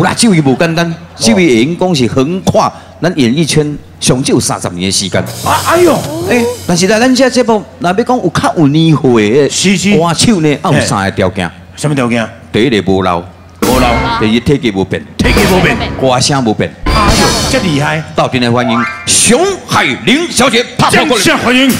无啦，就伊无简单，就伊会用讲是横跨咱演艺圈上少三十年的时间。啊，哎呦，哎，但是来咱这节目，若要讲有较有年岁的是是歌手呢，要有三个条件。什么条件？第一个无老，无老，第二体格无变，体格无变，歌声无变。哎呦，这厉害！到底来欢迎熊海玲小姐。掌声欢迎！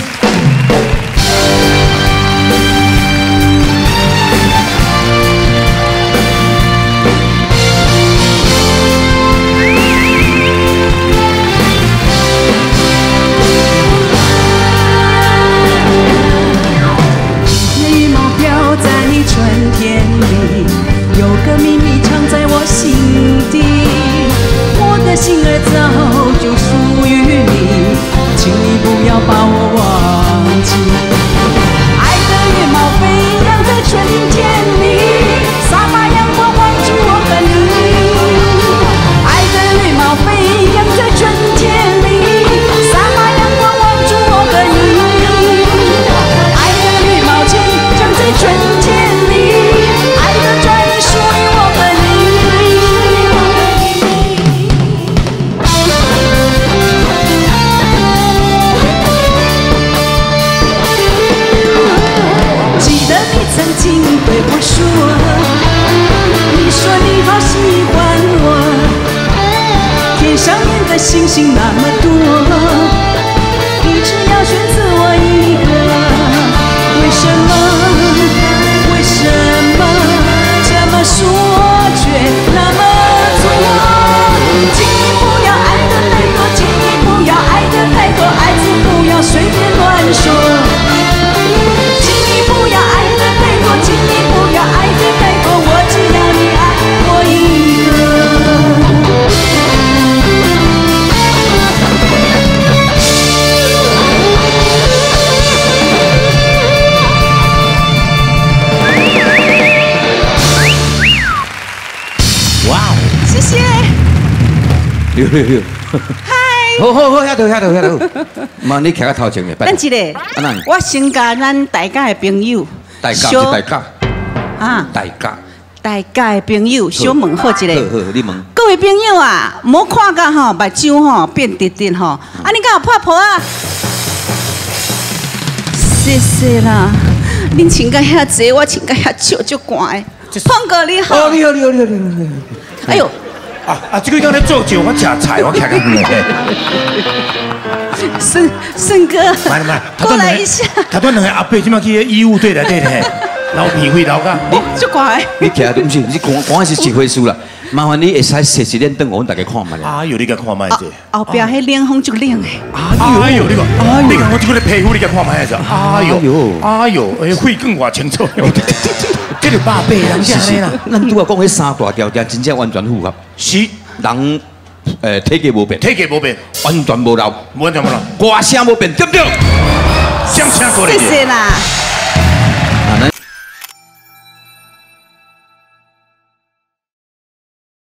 心儿走。曾经对我说，你说你好喜欢我，天上面的星星那么嗨。好好好，遐头遐头遐头。妈，你徛到头前嘅，拜托咱一个啊，我先甲咱大家的朋友，大家是小大家，啊，大家。大家的朋友小问好一好个。好，你问。各位朋友啊，莫看到吼目睭吼变直直吼，啊你敢有拍破啊？谢谢啦，恁穿甲遐济，我穿甲遐少，足寒的。胖哥你好，哦，你好，你好，你好，你好。哎呦，啊啊，这个刚才做酒，我吃菜，我看看。盛盛哥来来，过来一下，他都两个阿伯今麦去医务队来对的，老皮会老噶。就寒的。你徛都不是，你光光是指挥书啦。麻烦你会使设一盏灯，我大家看嘛啦。哎呦，你甲看卖者。后壁迄冷风就冷诶，哎呦，你看，你看我这个皮肤，你甲看卖者。哎呦呦，哎呦，哎，血更偌清楚。这个八百人是是家啦，，咱拄啊讲迄三大条件，真正完全符合。是人诶体格无变，体格无变，完全无老，完全无老，歌声无变，对不对？相请过来谢。谢啦。